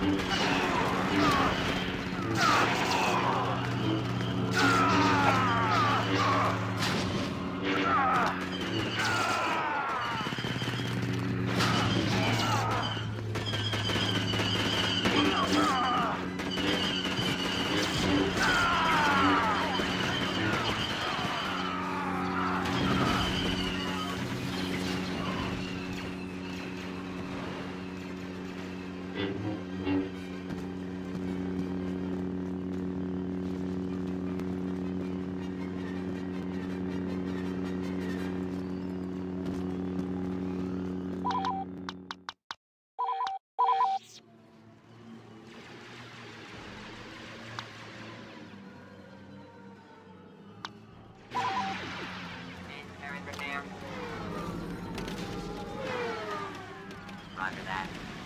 场。that.